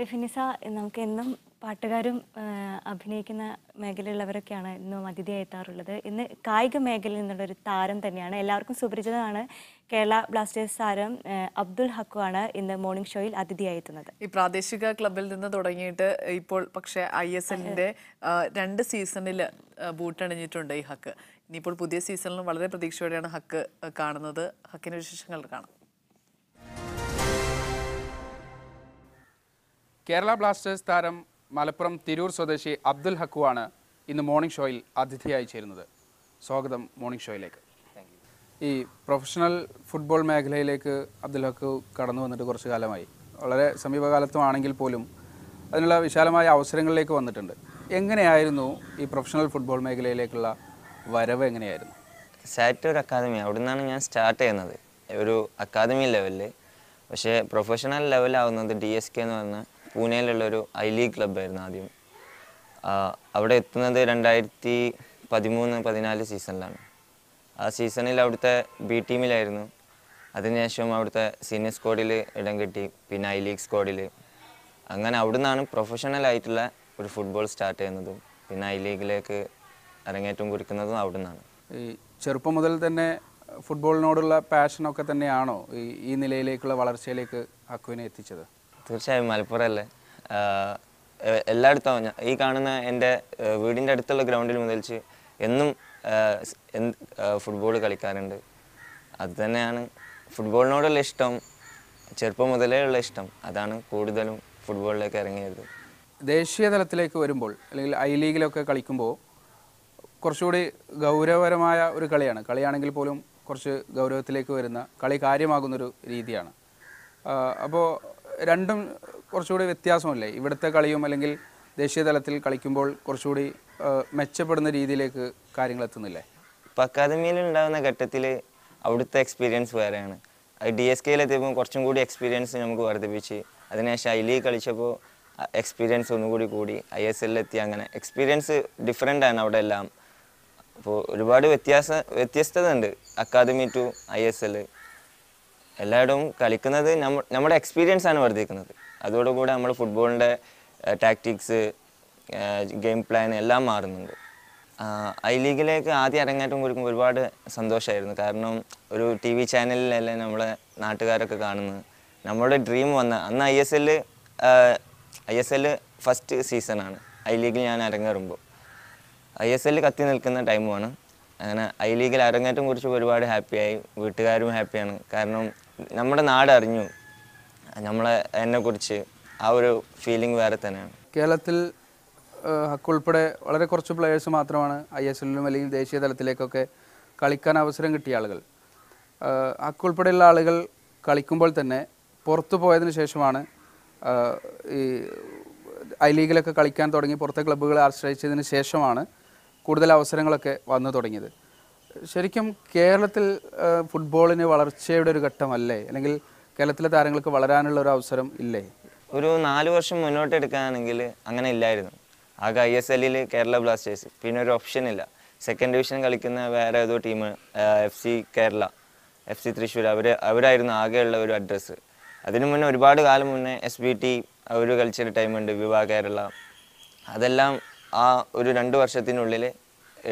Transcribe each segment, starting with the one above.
സെഫിനിസ നമുക്ക് എന്നും പാട്ടുകാരും അഭിനയിക്കുന്ന മേഖലയുള്ളവരൊക്കെയാണ് ഇന്നും അതിഥിയായി എത്താറുള്ളത്. ഇന്ന് കായിക മേഖലയിൽ നിന്നുള്ള ഒരു താരം തന്നെയാണ്. എല്ലാവർക്കും സുപരിചിതമാണ് കേരള ബ്ലാസ്റ്റേഴ്സ് താരം അബ്ദുൽ ആണ് ഇന്ന് മോർണിംഗ് ഷോയിൽ അതിഥിയായി എത്തുന്നത്. ഈ പ്രാദേശിക ക്ലബിൽ നിന്ന് തുടങ്ങിയിട്ട് ഇപ്പോൾ പക്ഷേ ഐ എസ് എല്ലിന്റെ രണ്ട് സീസണിൽ ബൂട്ടണിഞ്ഞിട്ടുണ്ട് ഈ ഹക്ക്. ഇനിയിപ്പോൾ പുതിയ സീസണിലും വളരെ പ്രതീക്ഷയോടെയാണ് ഹക്ക് കാണുന്നത്. ഹക്കിന്റെ വിശേഷങ്ങൾ കാണാം. കേരള ബ്ലാസ്റ്റേഴ്സ് താരം മലപ്പുറം തിരൂർ സ്വദേശി അബ്ദുൽ ഹക്കുവാണ് ഇന്ന് മോർണിംഗ് ഷോയിൽ അതിഥിയായി ചേരുന്നത്. സ്വാഗതം മോർണിംഗ് ഷോയിലേക്ക്. ഈ പ്രൊഫഷണൽ ഫുട്ബോൾ മേഖലയിലേക്ക് അബ്ദുൽ ഹക്കു കടന്നു വന്നിട്ട് കുറച്ച് കാലമായി. വളരെ സമീപകാലത്തുമാണെങ്കിൽ പോലും അതിനുള്ള വിശാലമായ അവസരങ്ങളിലേക്ക് വന്നിട്ടുണ്ട്. എങ്ങനെയായിരുന്നു ഈ പ്രൊഫഷണൽ ഫുട്ബോൾ മേഖലയിലേക്കുള്ള വരവ് എങ്ങനെയായിരുന്നു? സാറ്റൂർ അക്കാദമി. അവിടെ നിന്നാണ് ഞാൻ സ്റ്റാർട്ട് ചെയ്യുന്നത്. ഒരു അക്കാദമി ലെവലിൽ പക്ഷേ പ്രൊഫഷണൽ ലെവലാവുന്നത് ഡി എസ് കെ എന്ന് പറഞ്ഞ പൂനെയിലുള്ള ഒരു ഐ ലീഗ് ക്ലബ്ബായിരുന്നു ആദ്യം. അവിടെ എത്തുന്നത് രണ്ടായിരത്തി പതിമൂന്ന് പതിനാല് സീസണിലാണ്. ആ സീസണിൽ അവിടുത്തെ ബി ടീമിലായിരുന്നു. അതിനുശേഷം അവിടുത്തെ സീനിയർ സ്ക്വാഡിൽ ഇടം കിട്ടി പിന്നെ ഐ ലീഗ് സ്ക്വാഡിൽ അങ്ങനെ അവിടെ നിന്നാണ് പ്രൊഫഷണൽ ആയിട്ടുള്ള ഒരു ഫുട്ബോൾ സ്റ്റാർട്ട് ചെയ്യുന്നതും പിന്നെ ഐ ലീഗിലേക്ക് അരങ്ങേറ്റം കുറിക്കുന്നതും അവിടെ നിന്നാണ് ഈ ചെറുപ്പം മുതൽ തന്നെ ഫുട്ബോളിനോടുള്ള പാഷനൊക്കെ തന്നെയാണോ ഈ നിലയിലേക്കുള്ള വളർച്ചയിലേക്ക് അക്കുവിനെ എത്തിച്ചത്? തീർച്ചയായും മലപ്പുറം അല്ലേ എല്ലായിടത്തും ഈ കാണുന്ന എന്റെ വീടിന്റെ അടുത്തുള്ള ഗ്രൗണ്ടിൽ മുതൽച്ച് എന്നും ഫുട്ബോൾ കളിക്കാറുണ്ട്. അത് തന്നെയാണ് ഫുട്ബോളിനോടുള്ള ഇഷ്ടം ചെറുപ്പം മുതലേ ഉള്ള ഇഷ്ടം. അതാണ് കൂടുതലും ഫുട്ബോളിലേക്ക് ഇറങ്ങിയത്. ദേശീയ തലത്തിലേക്ക് വരുമ്പോൾ അല്ലെങ്കിൽ ഐ ലീഗിലൊക്കെ കളിക്കുമ്പോൾ കുറച്ചുകൂടി ഗൗരവപരമായ ഒരു കളിയാണ്. കളിയാണെങ്കിൽ പോലും കുറച്ച് ഗൗരവത്തിലേക്ക് വരുന്ന കളി കാര്യമാകുന്നൊരു രീതിയാണ്. അപ്പോൾ രണ്ടും കുറച്ചുകൂടി വ്യത്യാസമല്ലേ? ഇവിടുത്തെ കളിയും അല്ലെങ്കിൽ ദേശീയ തലത്തിൽ കളിക്കുമ്പോൾ കുറച്ചുകൂടി മെച്ചപ്പെടുന്ന രീതിയിലേക്ക് കാര്യങ്ങൾ എത്തുന്നില്ലേ? ഇപ്പം അക്കാദമിയിൽ ഉണ്ടാകുന്ന ഘട്ടത്തിൽ അവിടുത്തെ എക്സ്പീരിയൻസ് വേറെയാണ്. ഡി എസ് കെയിലെത്തിയപ്പോൾ കുറച്ചും കൂടി എക്സ്പീരിയൻസ് നമുക്ക് വർദ്ധിപ്പിച്ച് അതിനുശേഷം ഐ ലീഗ് കളിച്ചപ്പോൾ എക്സ്പീരിയൻസ് ഒന്നുകൂടി കൂടി ഐ എസ് എല്ലിലെത്തി അങ്ങനെ എക്സ്പീരിയൻസ് ഡിഫറെന്റ് ആണ് അവിടെ എല്ലാം. അപ്പോൾ ഒരുപാട് വ്യത്യാസ വ്യത്യസ്തത ഉണ്ട് academy to I S L എല്ലായിടവും കളിക്കുന്നത് നമ്മ നമ്മുടെ എക്സ്പീരിയൻസ് ആണ് വർദ്ധിക്കുന്നത്. അതോടുകൂടെ നമ്മൾ ഫുട്ബോളിന്റെ ടാക്ടിക്സ് ഗെയിം പ്ലാൻ എല്ലാം മാറുന്നുണ്ട്. ഐ ലീഗിലേക്ക് ആദ്യം അരങ്ങേറ്റം കുറിക്കുമ്പോൾ ഒരുപാട് സന്തോഷമായിരുന്നു. കാരണം ഒരു ടി വി ചാനലിലല്ലേ നമ്മളെ നാട്ടുകാരൊക്കെ കാണുന്നത്. നമ്മുടെ ഡ്രീം വന്ന അന്ന് I S L I S L first സീസണാണ് ഐ ലീഗിൽ ഞാൻ അരങ്ങേറുമ്പോൾ. ഐ എസ് എൽ കത്തി നിൽക്കുന്ന ടൈമുമാണ് അങ്ങനെ ഐ ലീഗിൽ അരങ്ങേറ്റം കുറിച്ച് ഒരുപാട് ഹാപ്പിയായി വീട്ടുകാരും ഹാപ്പിയാണ് കാരണം നമ്മുടെ നാട് അറിഞ്ഞു. നമ്മളെ എന്നെക്കുറിച്ച് ആ ഒരു ഫീലിംഗ് വേറെ തന്നെയാണ്. കേരളത്തിൽ ഹക്ക് ഉൾപ്പെടെ വളരെ കുറച്ച് പ്ലെയേഴ്സ് മാത്രമാണ് ഐ എസ് എല്ലിലും അല്ലെങ്കിൽ ദേശീയ തലത്തിലേക്കൊക്കെ കളിക്കാൻ അവസരം കിട്ടിയ ആളുകൾ. ഹക്ക് ഉൾപ്പെടെയുള്ള ആളുകൾ കളിക്കുമ്പോൾ തന്നെ പുറത്തു പോയതിന് ശേഷമാണ് ഈ ഐ ലീഗിലൊക്കെ കളിക്കാൻ തുടങ്ങി പുറത്തെ ക്ലബ്ബുകളെ ആശ്രയിച്ചതിന് ശേഷമാണ് കൂടുതൽ അവസരങ്ങളൊക്കെ വന്നു തുടങ്ങിയത്. ശരിക്കും കേരളത്തിൽ ഫുട്ബോളിന് വളർച്ചയുടെ ഒരു ഘട്ടമല്ലേ? അല്ലെങ്കിൽ കേരളത്തിലെ താരങ്ങൾക്ക് വളരാനുള്ള ഒരു അവസരം ഇല്ലേ? ഒരു നാല് വർഷം മുന്നോട്ട് എടുക്കുകയാണെങ്കിൽ അങ്ങനെ ഇല്ലായിരുന്നു. ആകെ ഐ എസ് എല്ലിൽ കേരള ബ്ലാസ്റ്റേഴ്സ്. പിന്നെ ഒരു ഓപ്ഷൻ ഇല്ല. സെക്കൻഡ് ഡിവിഷൻ കളിക്കുന്ന വേറെ ഏതോ team F C Kerala F C Thrissur. അവർ അവരായിരുന്നു ആകെയുള്ള ഒരു അഡ്രസ്സ് അതിനു മുന്നേ ഒരുപാട് കാലം മുന്നേ എസ് ബി ടി അവർ കളിച്ചൊരു ടൈമുണ്ട് വിവാ കേരള. അതെല്ലാം ആ ഒരു രണ്ട് വർഷത്തിനുള്ളിൽ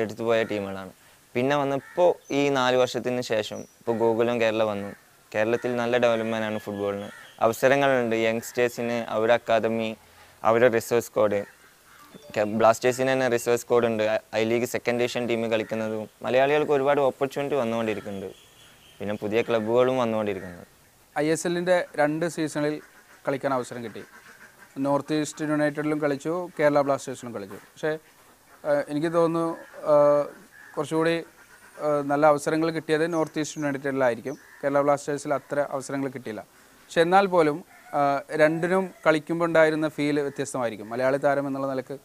എടുത്തു പോയ ടീമുകളാണ് പിന്നെ വന്നപ്പോൾ ഈ നാല് വർഷത്തിന് ശേഷം ഇപ്പോൾ ഗോകുലം കേരള വന്നു. കേരളത്തിൽ നല്ല ഡെവലപ്മെന്റ് ആണ് ഫുട്ബോളിന് അവസരങ്ങളുണ്ട്. യങ്സ്റ്റേഴ്സിന് അവരുടെ അക്കാദമി അവരുടെ റിസോഴ്സ് കോഡ് ബ്ലാസ്റ്റേഴ്സിന് തന്നെ റിസോഴ്സ് കോഡ് ഉണ്ട്. ഐ ലീഗ് സെക്കൻഡ് ഡിവിഷൻ ടീമിൽ കളിക്കുന്നതും മലയാളികൾക്ക് ഒരുപാട് ഓപ്പർച്യൂണിറ്റി വന്നുകൊണ്ടിരിക്കുന്നുണ്ട്. പിന്നെ പുതിയ ക്ലബ്ബുകളും വന്നുകൊണ്ടിരിക്കുന്നു. ഐ എസ് എല്ലിന്റെ രണ്ട് സീസണിൽ കളിക്കാൻ അവസരം കിട്ടി. നോർത്ത് ഈസ്റ്റ് യുണൈറ്റഡിലും കളിച്ചു കേരള ബ്ലാസ്റ്റേഴ്സിലും കളിച്ചു. പക്ഷേ എനിക്ക് തോന്നുന്നു കുറച്ചുകൂടി നല്ല അവസരങ്ങൾ കിട്ടിയത് നോർത്ത് ഈസ്റ്റ് യുണൈറ്റഡിലായിരിക്കും കേരള ബ്ലാസ്റ്റേഴ്സിൽ അത്ര അവസരങ്ങൾ കിട്ടിയില്ല. പക്ഷെ എന്നാൽ പോലും രണ്ടിനും കളിക്കുമ്പോൾ ഉണ്ടായിരുന്ന ഫീൽ വ്യത്യസ്തമായിരിക്കും. മലയാളി താരം എന്നുള്ള നിലയ്ക്ക്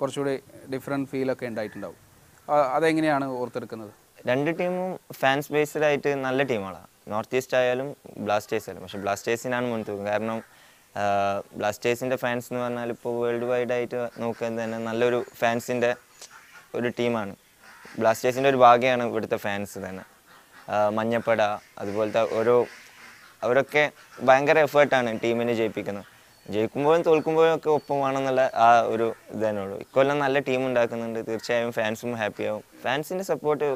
കുറച്ചുകൂടി ഡിഫറെന്റ് ഫീലൊക്കെ ഉണ്ടായിട്ടുണ്ടാവും. അതെങ്ങനെയാണ് ഓർത്തെടുക്കുന്നത്? രണ്ട് ടീമും ഫാൻസ് ബേസ്ഡായിട്ട് നല്ല ടീമുകളാണ് നോർത്ത് ഈസ്റ്റ് ആയാലും ബ്ലാസ്റ്റേഴ്സ് ആയാലും. പക്ഷേ ബ്ലാസ്റ്റേഴ്സിനാണ് മുൻതൂക്കം. കാരണം ബ്ലാസ്റ്റേഴ്സിന്റെ ഫാൻസ് എന്ന് പറഞ്ഞാൽ ഇപ്പോൾ വേൾഡ് വൈഡ് ആയിട്ട് നോക്കുന്നത് തന്നെ നല്ലൊരു ഫാൻസിന്റെ ഒരു ടീമാണ്. ബ്ലാസ്റ്റേഴ്സിന്റെ ഒരു ഭാഗ്യമാണ് ഇവിടുത്തെ ഫാൻസ് തന്നെ. മഞ്ഞപ്പട അതുപോലത്തെ ഓരോ അവരൊക്കെ ഭയങ്കര എഫേർട്ടാണ് ടീമിനെ ജയിപ്പിക്കുന്നത്. ജയിക്കുമ്പോഴും തോൽക്കുമ്പോഴും ഒക്കെ ഒപ്പം വേണമെന്നുള്ള ആ ഒരു ഇത് തന്നെ ഉള്ളൂ. ഇക്കൊല്ലം നല്ല ടീം ഉണ്ടാക്കുന്നുണ്ട്. തീർച്ചയായും ഫാൻസും ഹാപ്പിയാവും ഫാൻസിന്റെ സപ്പോർട്ട്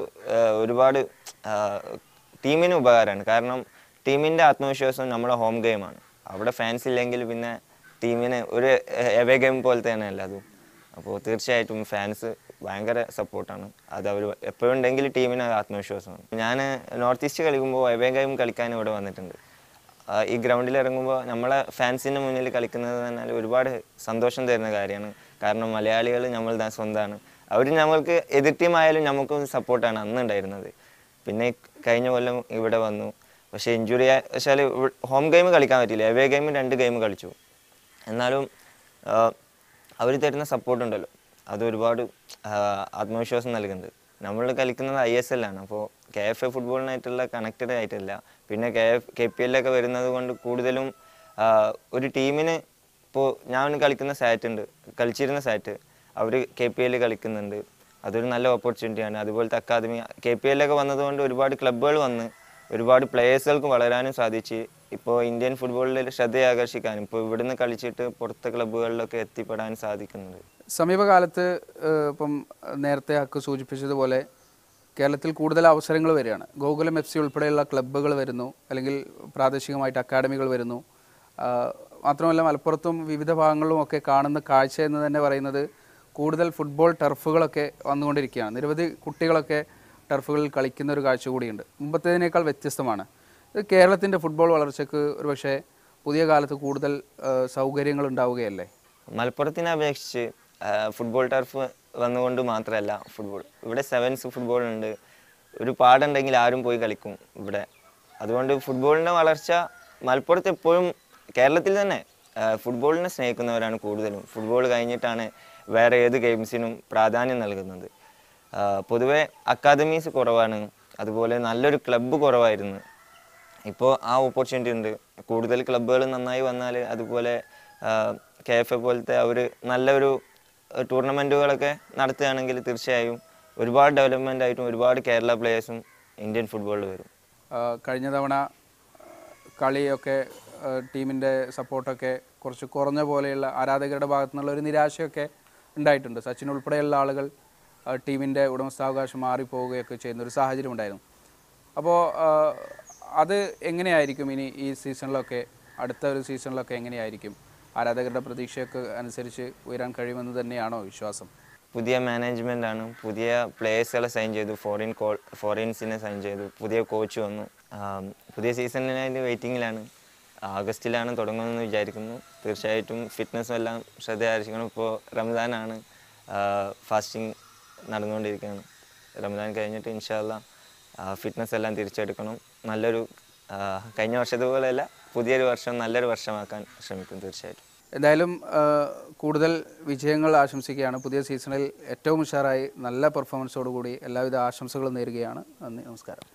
ഒരുപാട് ടീമിന് ഉപകാരമാണ്. കാരണം ടീമിന്റെ ആത്മവിശ്വാസം നമ്മുടെ ഹോം ഗെയിമാണ് അവിടെ ഫാൻസ് ഇല്ലെങ്കിൽ പിന്നെ ടീമിന് ഒരു എവേ ഗെയിം പോലെ തന്നെയല്ല അതും. അപ്പോൾ തീർച്ചയായിട്ടും ഫാൻസ് ഭയങ്കര സപ്പോർട്ടാണ്. അത് അവർ എപ്പോഴും ഉണ്ടെങ്കിൽ ടീമിന് ആത്മവിശ്വാസമാണ് ഞാൻ നോർത്ത് ഈസ്റ്റ് കളിക്കുമ്പോൾ ഗെയിം കളിക്കാൻ ഇവിടെ വന്നിട്ടുണ്ട്. ഈ ഗ്രൗണ്ടിൽ ഇറങ്ങുമ്പോൾ നമ്മളെ ഫാൻസിന്റെ മുന്നിൽ കളിക്കുന്നത് തന്നെ ഒരുപാട് സന്തോഷം തരുന്ന കാര്യമാണ്. കാരണം മലയാളികൾ നമ്മൾ സ്വന്തമാണ് അവർ നമ്മൾക്ക് എതിർ ടീമായാലും നമുക്കും സപ്പോർട്ടാണ് അന്ന് ഉണ്ടായിരുന്നത് പിന്നെ കഴിഞ്ഞ കൊല്ലം ഇവിടെ വന്നു. പക്ഷേ ഇഞ്ചുറി വെച്ചാൽ ഹോം ഗെയിം കളിക്കാൻ പറ്റില്ല എവേ ഗെയിം രണ്ട് ഗെയിം കളിച്ചു. എന്നാലും അവർ തരുന്ന സപ്പോർട്ടുണ്ടല്ലോ അത് ഒരുപാട് ആത്മവിശ്വാസം നൽകുന്നത്. നമ്മൾ കളിക്കുന്നത് ഐ എസ് എൽ ആണ്. അപ്പോൾ കെ എഫ് എ ഫുട്ബോളിനായിട്ടുള്ള കണക്റ്റഡ് ആയിട്ടില്ല. പിന്നെ കെ എഫ് കെ പി എല്ലൊക്കെ വരുന്നത് കൊണ്ട് കൂടുതലും ഒരു ടീമിന് ഇപ്പോൾ ഞാൻ കളിക്കുന്ന സാറ്റ് ഉണ്ട്. കളിച്ചിരുന്ന സാറ്റ് അവർ കെ പി എല്ലിൽ കളിക്കുന്നുണ്ട്. അതൊരു നല്ല ഓപ്പർച്യൂണിറ്റിയാണ് അതുപോലത്തെ അക്കാദമി കെ പി എല്ലൊക്കെ വന്നതുകൊണ്ട് ഒരുപാട് ക്ലബ്ബുകൾ വന്ന് ഒരുപാട് പ്ലേയേഴ്സുകൾക്ക് വളരാനും സാധിച്ച് ഇപ്പോൾ ഇന്ത്യൻ ഫുട്ബോളിൽ ശ്രദ്ധയാകർഷിക്കാനും ഇപ്പോൾ ഇവിടുന്ന് കളിച്ചിട്ട് പുറത്തെ ക്ലബ്ബുകളിലൊക്കെ എത്തിപ്പെടാൻ സാധിക്കുന്നുണ്ട്. സമീപകാലത്ത് ഇപ്പം നേരത്തെ അക്ക് സൂചിപ്പിച്ചതുപോലെ കേരളത്തിൽ കൂടുതൽ അവസരങ്ങൾ വരികയാണ്. ഗോകുലം എഫ് സി ഉൾപ്പെടെയുള്ള ക്ലബ്ബുകൾ വരുന്നു അല്ലെങ്കിൽ പ്രാദേശികമായിട്ട് അക്കാഡമികൾ വരുന്നു. മാത്രമല്ല മലപ്പുറത്തും വിവിധ ഭാഗങ്ങളിലും ഒക്കെ കാണുന്ന കാഴ്ച എന്ന് തന്നെ പറയുന്നത് കൂടുതൽ ഫുട്ബോൾ ടർഫുകളൊക്കെ വന്നുകൊണ്ടിരിക്കുകയാണ്. നിരവധി കുട്ടികളൊക്കെ ടർഫുകളിൽ കളിക്കുന്ന ഒരു കാഴ്ച കൂടിയുണ്ട്. മുമ്പത്തേതിനേക്കാൾ വ്യത്യസ്തമാണ്. കേരളത്തിന്റെ ഫുട്ബോൾ വളർച്ചയ്ക്ക് ഒരുപക്ഷെ പുതിയ കാലത്ത് കൂടുതൽ സൗകര്യങ്ങൾ ഉണ്ടാവുകയല്ലേ? മലപ്പുറത്തിനെ അപേക്ഷിച്ച് ഫുട്ബോൾ ടർഫ് വന്നുകൊണ്ട് മാത്രമല്ല ഫുട്ബോൾ ഇവിടെ സെവൻസ് ഫുട്ബോൾ ഉണ്ട്. ഒരു പാടുണ്ടെങ്കിൽ ആരും പോയി കളിക്കും ഇവിടെ. അതുകൊണ്ട് ഫുട്ബോളിന്റെ വളർച്ച മലപ്പുറത്ത് എപ്പോഴും കേരളത്തിൽ തന്നെ ഫുട്ബോളിനെ സ്നേഹിക്കുന്നവരാണ് കൂടുതലും. ഫുട്ബോൾ കഴിഞ്ഞിട്ടാണ് വേറെ ഏത് ഗെയിംസിനും പ്രാധാന്യം നൽകുന്നത്. പൊതുവെ അക്കാദമീസ് കുറവാണ്. അതുപോലെ നല്ലൊരു ക്ലബ്ബ് കുറവായിരുന്നു. ഇപ്പോൾ ആ ഓപ്പർച്യൂണിറ്റി ഉണ്ട്. കൂടുതൽ ക്ലബ്ബുകൾ നന്നായി വന്നാൽ അതുപോലെ കെ എഫ് എ പോലത്തെ അവർ നല്ലൊരു ടൂർണമെന്റുകളൊക്കെ നടത്തുകയാണെങ്കിൽ തീർച്ചയായും ഒരുപാട് ഡെവലപ്മെന്റ് ആയിട്ടും ഒരുപാട് കേരള പ്ലേയേഴ്സും ഇന്ത്യൻ ഫുട്ബോളിൽ വരും. കഴിഞ്ഞ തവണ കളിയൊക്കെ ടീമിന്റെ സപ്പോർട്ടൊക്കെ കുറച്ച് കുറഞ്ഞ പോലെയുള്ള ആരാധകരുടെ ഭാഗത്തു നിന്നുള്ള ഒരു നിരാശയൊക്കെ ഉണ്ടായിട്ടുണ്ട്. സച്ചിൻ ഉൾപ്പെടെയുള്ള ആളുകൾ ടീമിന്റെ ഉടമസ്ഥാവകാശം മാറിപ്പോവുകയൊക്കെ ചെയ്യുന്ന ഒരു സാഹചര്യം ഉണ്ടായിരുന്നു. അപ്പോൾ അത് എങ്ങനെയായിരിക്കും ഇനി ഈ സീസണിലൊക്കെ അടുത്ത ഒരു സീസണിലൊക്കെ എങ്ങനെയായിരിക്കും? ആരാധകരുടെ പ്രതീക്ഷയൊക്കെ അനുസരിച്ച് ഉയരാൻ കഴിയുമെന്ന് തന്നെയാണോ വിശ്വാസം? പുതിയ മാനേജ്മെന്റ് ആണ്. പുതിയ പ്ലേയേഴ്സുകളെ സൈൻ ചെയ്തു. ഫോറിൻ കോ ഫോറിൻസിനെ സൈൻ ചെയ്തു. പുതിയ കോച്ച് വന്നു. പുതിയ സീസണിനായി വെയിറ്റിങ്ങിലാണ് ആഗസ്റ്റിലാണ് തുടങ്ങുമെന്ന് വിചാരിക്കുന്നു. തീർച്ചയായിട്ടും ഫിറ്റ്നസ്സും എല്ലാം ശ്രദ്ധയായിരിക്കണം ഇപ്പോൾ റംസാനാണ്. ഫാസ്റ്റിംഗ് നടന്നുകൊണ്ടിരിക്കുകയാണ്. റംസാൻ കഴിഞ്ഞിട്ട് ഇൻഷാല്ല ഫിറ്റ്നസ് എല്ലാം തിരിച്ചെടുക്കണം. നല്ലൊരു കഴിഞ്ഞ വർഷത്തെ പോലെയല്ല പുതിയൊരു വർഷം നല്ലൊരു വർഷമാക്കാൻ ശ്രമിക്കും തീർച്ചയായിട്ടും. എന്തായാലും കൂടുതൽ വിജയങ്ങൾ ആശംസിക്കുകയാണ്. പുതിയ സീസണിൽ ഏറ്റവും ഉഷാറായി നല്ല പെർഫോമൻസോടുകൂടി എല്ലാവിധ ആശംസകളും നേരുകയാണ്. നന്ദി നമസ്കാരം.